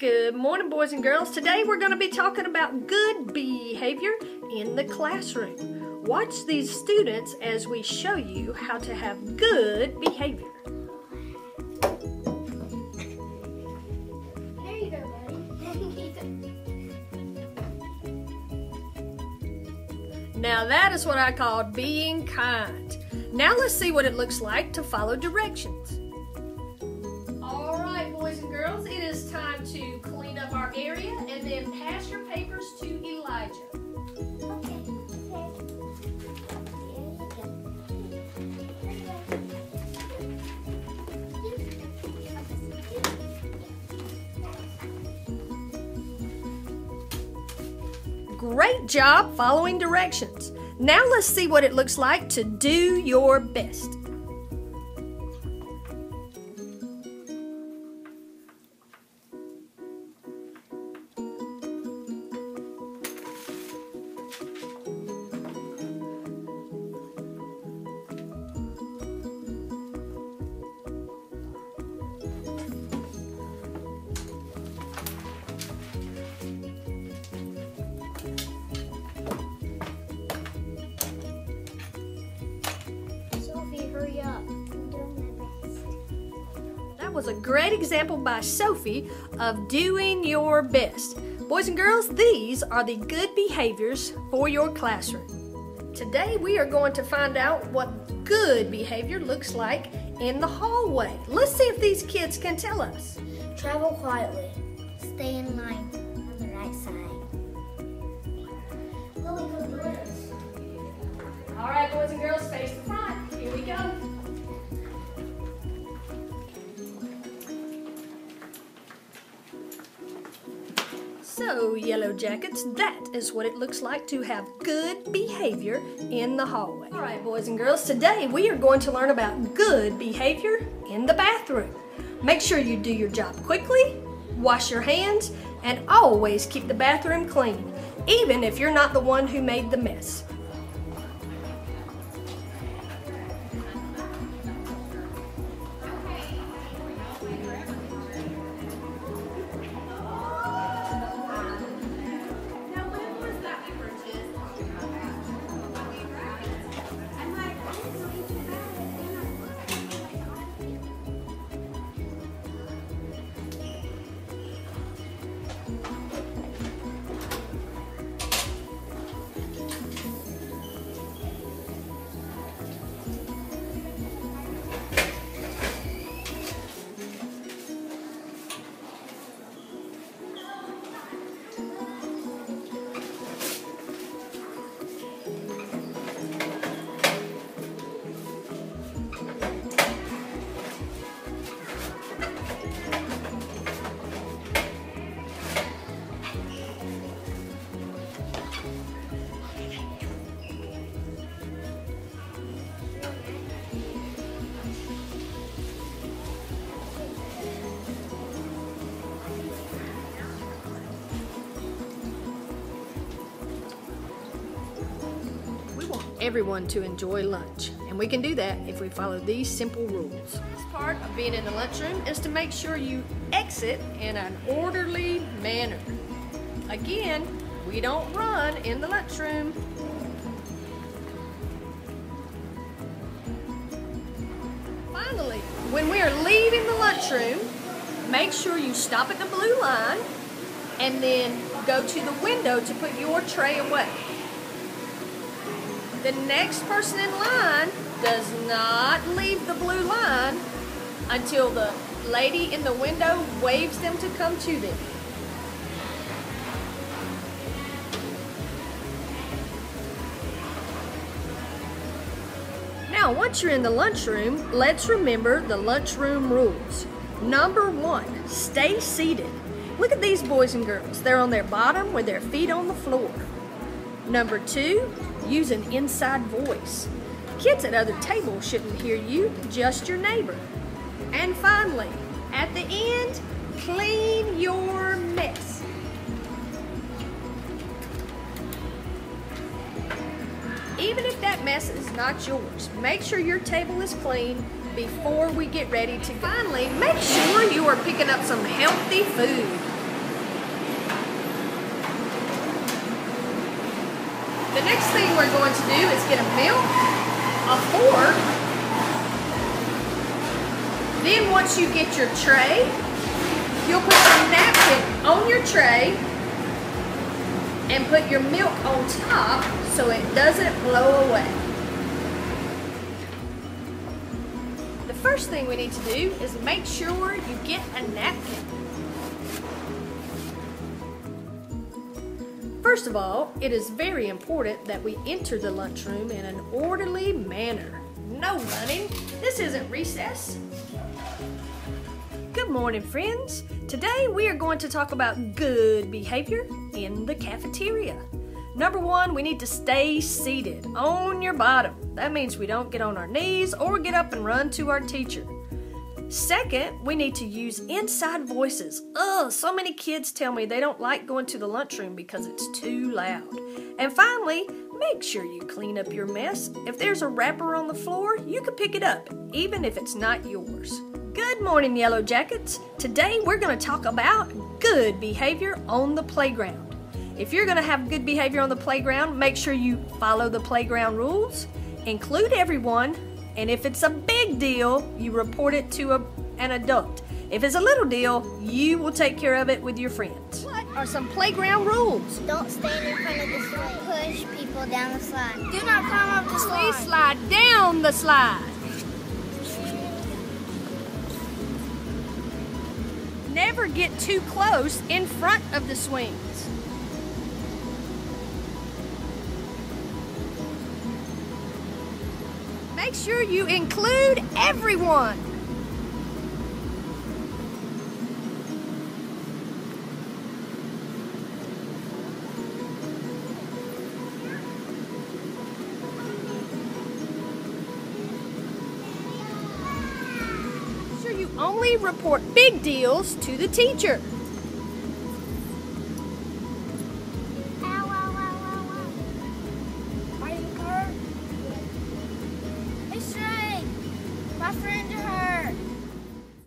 Good morning, boys and girls. Today we're going to be talking about good behavior in the classroom. Watch these students as we show you how to have good behavior. There you go, buddy. Now that is what I call being kind. Now let's see what it looks like to follow directions. Pass your papers to Elijah. okay. Great job following directions. Now let's see what it looks like to do your best. Was a great example by Sophie of doing your best. Boys and girls, these are the good behaviors for your classroom. Today we are going to find out what good behavior looks like in the hallway. Let's see if these kids can tell us. Travel quietly. Stay in line on the right side. Lily, go do this. All right, boys and girls, face the front. So, Yellow Jackets, that is what it looks like to have good behavior in the hallway. All right, boys and girls, today we are going to learn about good behavior in the bathroom. Make sure you do your job quickly, wash your hands, and always keep the bathroom clean, even if you're not the one who made the mess. Everyone to enjoy lunch, and we can do that if we follow these simple rules. This part of being in the lunchroom is to make sure you exit in an orderly manner. Again, we don't run in the lunchroom. Finally, when we are leaving the lunchroom, make sure you stop at the blue line and then go to the window to put your tray away. The next person in line does not leave the blue line until the lady in the window waves them to come to them. Now, once you're in the lunchroom, let's remember the lunchroom rules. Number one, stay seated. Look at these boys and girls. They're on their bottom with their feet on the floor. Number two, use an inside voice. Kids at other tables shouldn't hear you, just your neighbor. And finally, at the end, clean your mess. Even if that mess is not yours, make sure your table is clean before we get ready to go. Finally, make sure you are picking up some healthy food. The next thing we're going to do is get a milk, a fork. Then once you get your tray, you'll put your napkin on your tray and put your milk on top so it doesn't blow away. The first thing we need to do is make sure you get a napkin. First of all, it is very important that we enter the lunchroom in an orderly manner. No running. This isn't recess. Good morning, friends. Today we are going to talk about good behavior in the cafeteria. Number one, we need to stay seated on your bottom. That means we don't get on our knees or get up and run to our teacher. Second, we need to use inside voices. Ugh, so many kids tell me they don't like going to the lunchroom because it's too loud. And finally, make sure you clean up your mess. If there's a wrapper on the floor, you can pick it up, even if it's not yours. Good morning, Yellow Jackets. Today we're going to talk about good behavior on the playground. If you're going to have good behavior on the playground, make sure you follow the playground rules, include everyone, and if it's a big deal, you report it to a, an adult. If it's a little deal, you will take care of it with your friends. What are some playground rules? Don't stand in front of the slide. Push people down the slide. Do not climb up the slide. Please slide down the slide. Never get too close in front of the swings. Make sure you include everyone. Make sure you only report big deals to the teacher.